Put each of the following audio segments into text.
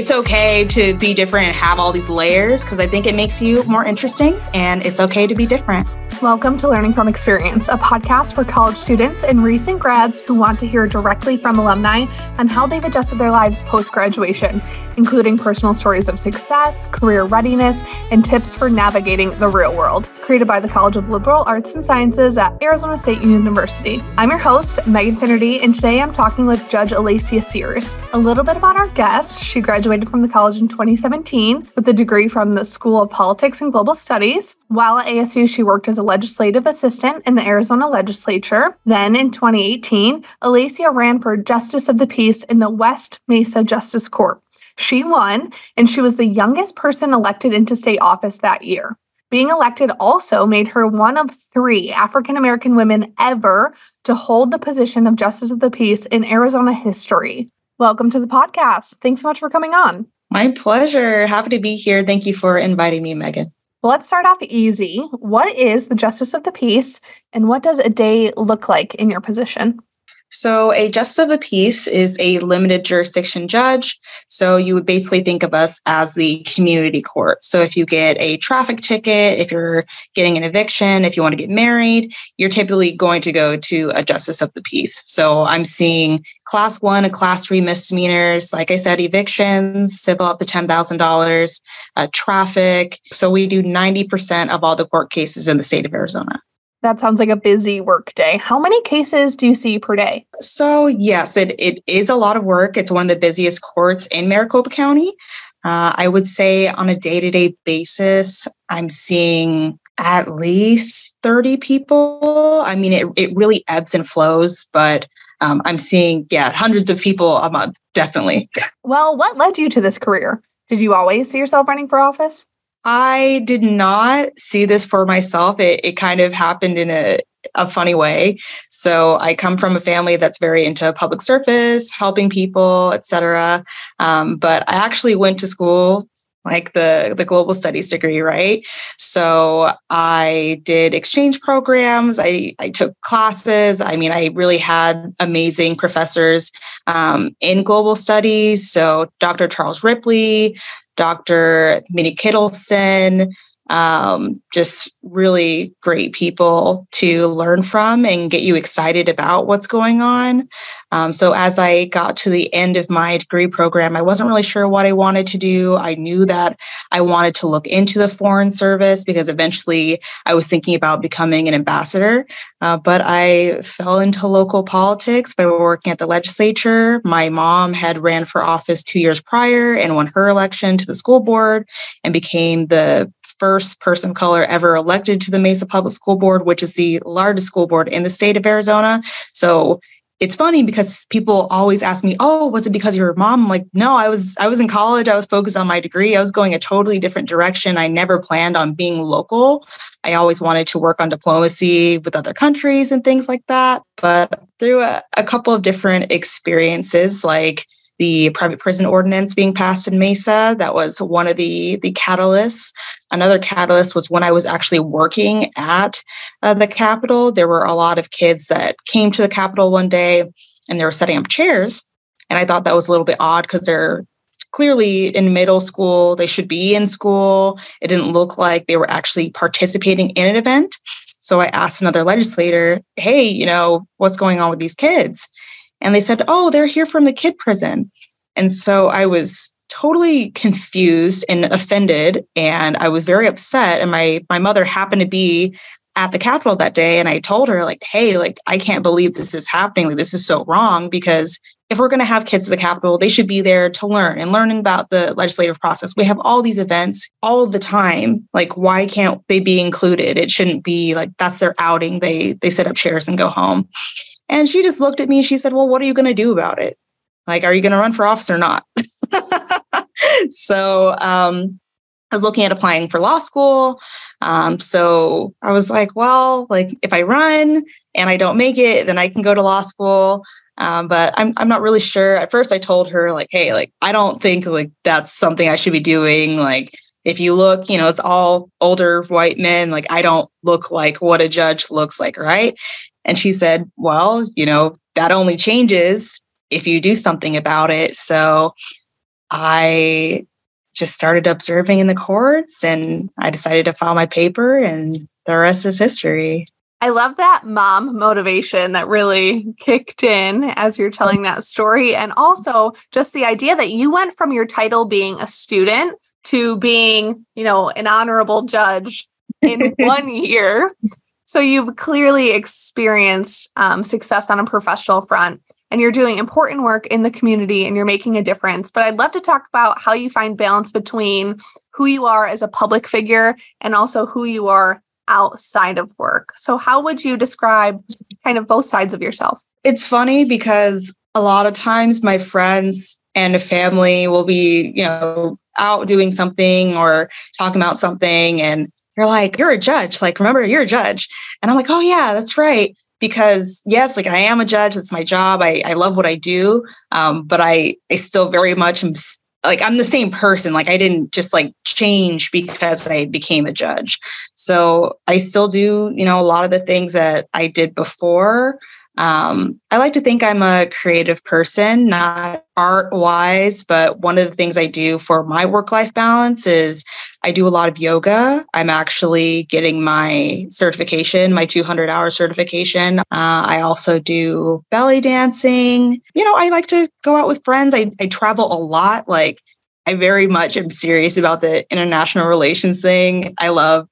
it's okay to be different and have all these layers because I think it makes you more interesting and it's okay to be different. Welcome to Learning from Experience, a podcast for college students and recent grads who want to hear directly from alumni on how they've adjusted their lives post graduation, including personal stories of success, career readiness, and tips for navigating the real world. Created by the College of Liberal Arts and Sciences at Arizona State University. I'm your host, Megan Finnerty, and today I'm talking with Judge Elaissia Sears. A little bit about our guest. She graduated from the college in 2017 with a degree from the School of Politics and Global Studies. While at ASU, she worked as a legislative assistant in the Arizona legislature. Then in 2018, Elaissia ran for Justice of the Peace in the West Mesa Justice Court. She won, and she was the youngest person elected into state office that year. Being elected also made her one of three African American women ever to hold the position of Justice of the Peace in Arizona history. Welcome to the podcast. Thanks so much for coming on. My pleasure. Happy to be here. Thank you for inviting me, Megan. Let's start off easy. What is the Justice of the Peace, and what does a day look like in your position? So, a justice of the peace is a limited jurisdiction judge. So, you would basically think of us as the community court. So, if you get a traffic ticket, if you're getting an eviction, if you want to get married, you're typically going to go to a justice of the peace. So, I'm seeing class one and class three misdemeanors, like I said, evictions, civil up to $10,000, uh, traffic. So, we do 90% of all the court cases in the state of Arizona. That sounds like a busy work day. How many cases do you see per day? So, yes, it, it is a lot of work. It's one of the busiest courts in Maricopa County. Uh, I would say on a day to day basis, I'm seeing at least 30 people. I mean, it, it really ebbs and flows, but um, I'm seeing, yeah, hundreds of people a month, definitely. Well, what led you to this career? Did you always see yourself running for office? I did not see this for myself. It, it kind of happened in a, a funny way. So I come from a family that's very into public service, helping people, etc. Um, but I actually went to school like the the global studies degree right so i did exchange programs i i took classes i mean i really had amazing professors um, in global studies so dr charles ripley Dr. Miki Kittilson, um, just really great people to learn from and get you excited about what's going on. Um, so, as I got to the end of my degree program, I wasn't really sure what I wanted to do. I knew that I wanted to look into the Foreign Service because eventually I was thinking about becoming an ambassador. Uh, but I fell into local politics by working at the legislature. My mom had ran for office two years prior and won her election to the school board and became the first person of color ever elected to the Mesa Public School Board, which is the largest school board in the state of Arizona. So it's funny because people always ask me, "Oh, was it because of your mom?" I'm like, no, I was I was in college. I was focused on my degree. I was going a totally different direction. I never planned on being local. I always wanted to work on diplomacy with other countries and things like that. But through a, a couple of different experiences, like the private prison ordinance being passed in Mesa. That was one of the, the catalysts. Another catalyst was when I was actually working at uh, the Capitol. There were a lot of kids that came to the Capitol one day and they were setting up chairs. And I thought that was a little bit odd because they're clearly in middle school. They should be in school. It didn't look like they were actually participating in an event. So I asked another legislator, hey, you know, what's going on with these kids? And they said, oh, they're here from the kid prison. And so I was totally confused and offended. And I was very upset. And my, my mother happened to be at the Capitol that day. And I told her, like, hey, like, I can't believe this is happening. Like, this is so wrong because if we're going to have kids at the Capitol, they should be there to learn and learn about the legislative process. We have all these events all the time. Like, why can't they be included? It shouldn't be like that's their outing. They they sit up chairs and go home. And she just looked at me. She said, Well, what are you going to do about it? Like, are you going to run for office or not? so, um, I was looking at applying for law school. Um, so I was like, well, like if I run and I don't make it, then I can go to law school. Um, but I'm I'm not really sure. At first, I told her like, hey, like I don't think like that's something I should be doing. Like if you look, you know, it's all older white men. Like I don't look like what a judge looks like, right? And she said, Well, you know, that only changes if you do something about it. So I just started observing in the courts and I decided to file my paper, and the rest is history. I love that mom motivation that really kicked in as you're telling that story. And also just the idea that you went from your title being a student to being, you know, an honorable judge in one year. So you've clearly experienced um, success on a professional front and you're doing important work in the community and you're making a difference. But I'd love to talk about how you find balance between who you are as a public figure and also who you are outside of work. So, how would you describe kind of both sides of yourself? It's funny because a lot of times my friends and family will be, you know, out doing something or talking about something and you're like, you're a judge. Like, remember, you're a judge. And I'm like, oh, yeah, that's right. Because yes like i am a judge. It's my job. I, I love what i do um, but i i still very much am like i'm the same person. Like i didn't just like change because i became a judge. So i still do you know a lot of the things that i did before. Um, I like to think I'm a creative person, not art wise, but one of the things I do for my work life balance is I do a lot of yoga. I'm actually getting my certification, my 200 hour certification. Uh, I also do belly dancing. You know, I like to go out with friends. I, I travel a lot. Like, I very much am serious about the international relations thing. I love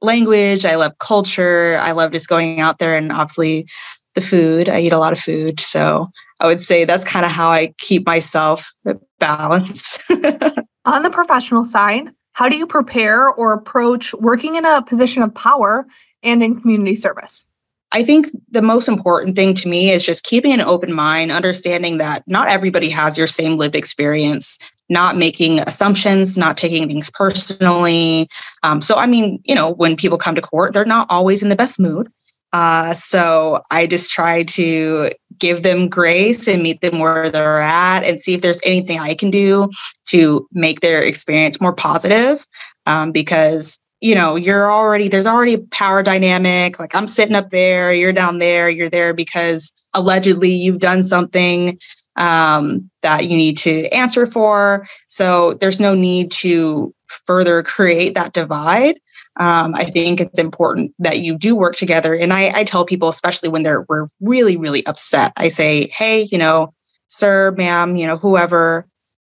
language. I love culture. I love just going out there and obviously the food. I eat a lot of food. So I would say that's kind of how I keep myself balanced. On the professional side, how do you prepare or approach working in a position of power and in community service? I think the most important thing to me is just keeping an open mind, understanding that not everybody has your same lived experience, not making assumptions, not taking things personally. Um, so, I mean, you know, when people come to court, they're not always in the best mood. Uh, so I just try to give them grace and meet them where they're at and see if there's anything I can do to make their experience more positive. Um, because you know you're already there's already a power dynamic like i'm sitting up there you're down there you're there because allegedly you've done something um, that you need to answer for so there's no need to further create that divide um, I think it's important that you do work together. And I, I tell people, especially when they're we're really, really upset, I say, hey, you know, sir, ma'am, you know, whoever,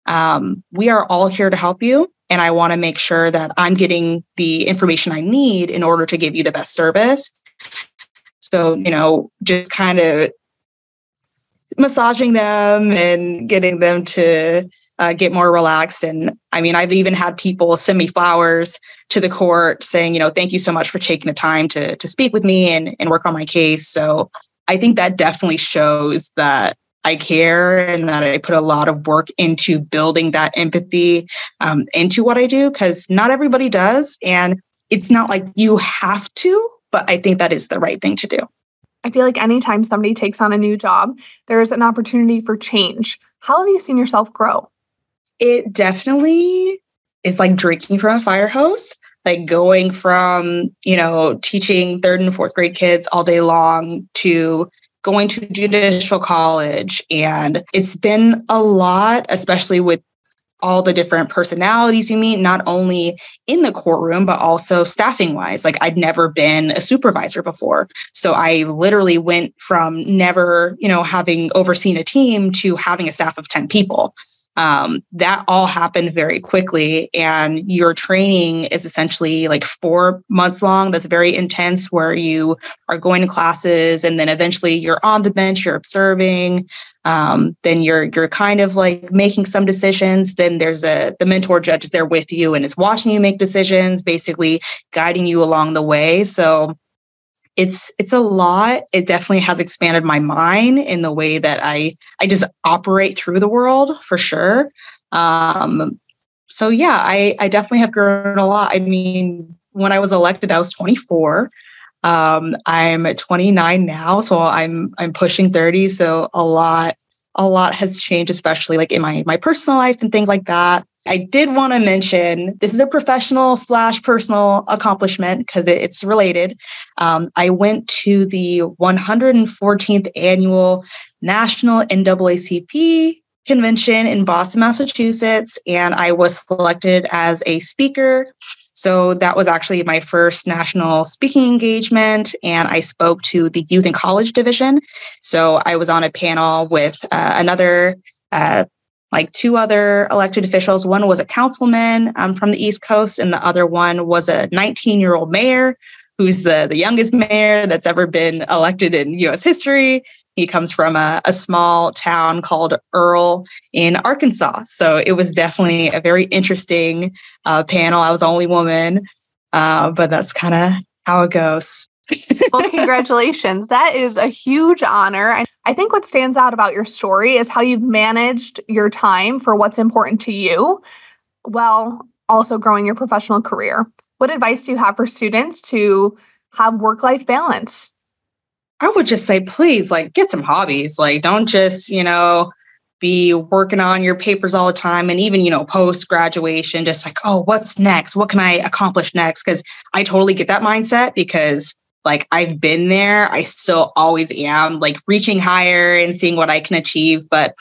um, we are all here to help you. And I want to make sure that I'm getting the information I need in order to give you the best service. So, you know, just kind of massaging them and getting them to uh, get more relaxed. And I mean, I've even had people send me flowers to the court saying, you know, thank you so much for taking the time to to speak with me and, and work on my case. So I think that definitely shows that I care and that I put a lot of work into building that empathy um, into what I do because not everybody does. And it's not like you have to, but I think that is the right thing to do. I feel like anytime somebody takes on a new job, there's an opportunity for change. How have you seen yourself grow? it definitely is like drinking from a fire hose like going from you know teaching third and fourth grade kids all day long to going to judicial college and it's been a lot especially with all the different personalities you meet not only in the courtroom but also staffing wise like i'd never been a supervisor before. So i literally went from never you know having overseen a team to having a staff of 10 people um, that all happened very quickly. And your training is essentially like four months long. That's very intense, where you are going to classes and then eventually you're on the bench, you're observing. Um, then you're you're kind of like making some decisions. Then there's a the mentor judge is there with you and is watching you make decisions, basically guiding you along the way. So it's it's a lot. It definitely has expanded my mind in the way that i i just operate through the world for sure. Um so yeah i i definitely have grown a lot. I mean when i was elected i was 24 um i'm 29 now so i'm i'm pushing 30 so a lot a lot has changed especially like in my my personal life and things like that I did want to mention this is a professional slash personal accomplishment because it, it's related. Um, I went to the 114th annual National NAACP convention in Boston, Massachusetts, and I was selected as a speaker. So that was actually my first national speaking engagement, and I spoke to the youth and college division. So I was on a panel with uh, another. Uh, like two other elected officials. One was a councilman um, from the East Coast, and the other one was a 19 year old mayor who's the, the youngest mayor that's ever been elected in US history. He comes from a, a small town called Earle in Arkansas. So it was definitely a very interesting uh, panel. I was only woman, uh, but that's kind of how it goes. Well, congratulations. That is a huge honor. I think what stands out about your story is how you've managed your time for what's important to you while also growing your professional career. What advice do you have for students to have work life balance? I would just say, please, like, get some hobbies. Like, don't just, you know, be working on your papers all the time. And even, you know, post graduation, just like, oh, what's next? What can I accomplish next? Because I totally get that mindset because like I've been there. I still always am like reaching higher and seeing what I can achieve. But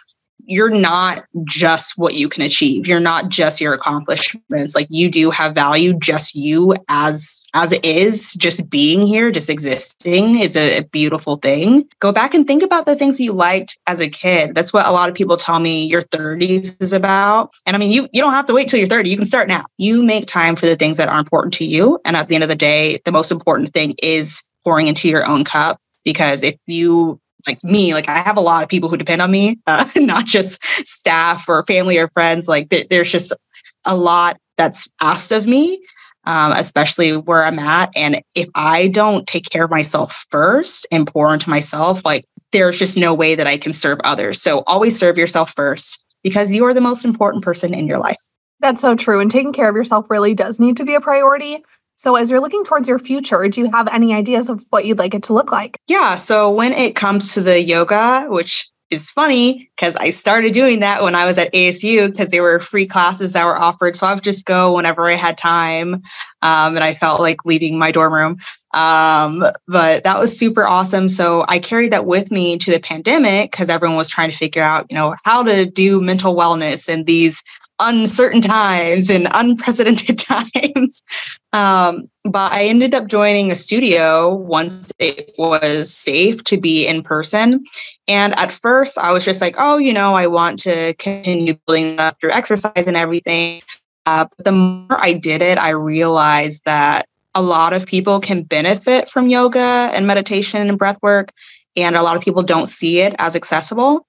you're not just what you can achieve. You're not just your accomplishments. Like you do have value just you as as it is. Just being here just existing is a, a beautiful thing. Go back and think about the things you liked as a kid. That's what a lot of people tell me your 30s is about. And i mean you you don't have to wait till you're 30 you can start now. You make time for the things that are important to you. And at the end of the day the most important thing is pouring into your own cup. Because if you like me, like I have a lot of people who depend on me, uh, not just staff or family or friends. Like th- there's just a lot that's asked of me, um, especially where I'm at. And if I don't take care of myself first and pour into myself, like there's just no way that I can serve others. So always serve yourself first because you are the most important person in your life. That's so true. And taking care of yourself really does need to be a priority. So, as you're looking towards your future, do you have any ideas of what you'd like it to look like? Yeah. So, when it comes to the yoga, which is funny because I started doing that when I was at ASU because there were free classes that were offered. So I would just go whenever I had time. Um, and I felt like leaving my dorm room. Um, but that was super awesome. So I carried that with me to the pandemic because everyone was trying to figure out, you know, how to do mental wellness in these uncertain times and unprecedented times. Um, but I ended up joining a studio once it was safe to be in person. And at first, I was just like, oh, you know, I want to continue building up through exercise and everything. Uh, but the more I did it, I realized that a lot of people can benefit from yoga and meditation and breath work, and a lot of people don't see it as accessible.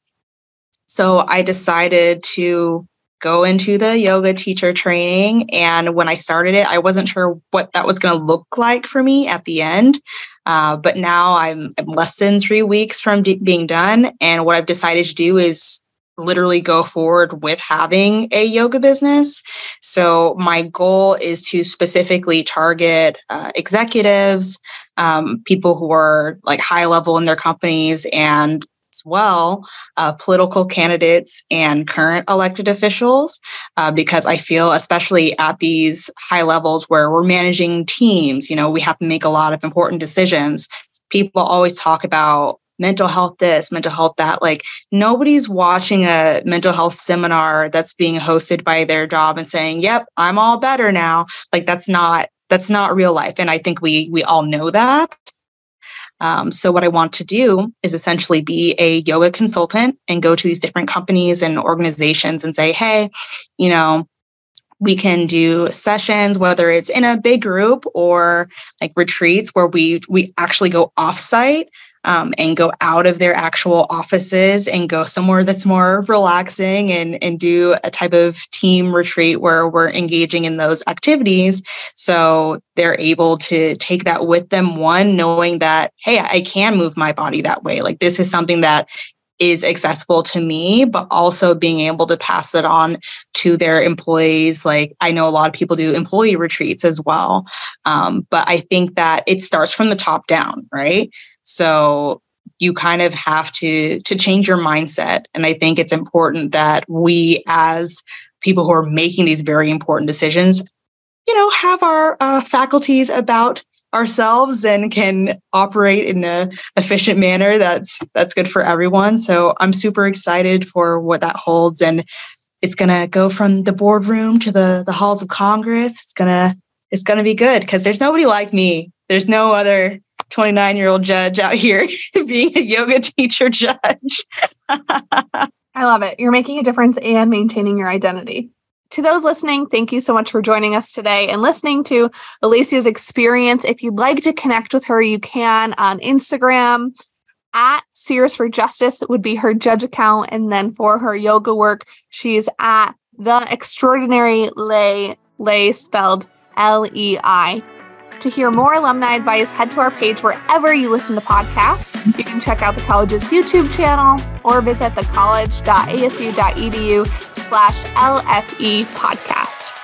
So I decided to go into the yoga teacher training. And when I started it, I wasn't sure what that was going to look like for me at the end. Uh, but now I'm, I'm, less than three weeks from d- being done. And what I've decided to do is literally go forward with having a yoga business. So my goal is to specifically target uh, executives, um, people who are like high level in their companies and as well uh, political candidates and current elected officials, uh, because I feel, especially at these high levels where we're managing teams, you know, we have to make a lot of important decisions. People always talk about mental health this, mental health that. Like nobody's watching a mental health seminar that's being hosted by their job and saying, "Yep, I'm all better now." Like that's not that's not real life, and I think we we all know that. Um, so, what I want to do is essentially be a yoga consultant and go to these different companies and organizations and say, hey, you know, we can do sessions whether it's in a big group or like retreats where we we actually go offsite um, and go out of their actual offices and go somewhere that's more relaxing and, and do a type of team retreat where we're engaging in those activities. So they're able to take that with them, one, knowing that, hey, I can move my body that way. Like this is something that is accessible to me, but also being able to pass it on to their employees. Like I know a lot of people do employee retreats as well. Um, but I think that it starts from the top down, right? So you kind of have to to change your mindset. And i think it's important that we as people who are making these very important decisions you know have our uh, faculties about ourselves and can operate in a efficient manner that's that's good for everyone. So i'm super excited for what that holds. And it's going to go from the boardroom to the the halls of congress. It's going to it's going to be good because there's nobody like me. There's no other 29 year old judge out here being a yoga teacher judge i love it you're making a difference and maintaining your identity to those listening, thank you so much for joining us today and listening to Elaissia's experience. If you'd like to connect with her, you can on Instagram at Sears for Justice would be her judge account. And then for her yoga work, she's at the extraordinary lei, lei spelled L E I. To hear more alumni advice, head to our page wherever you listen to podcasts. You can check out the college's YouTube channel or visit thecollege.asu.edu slash LFE podcast.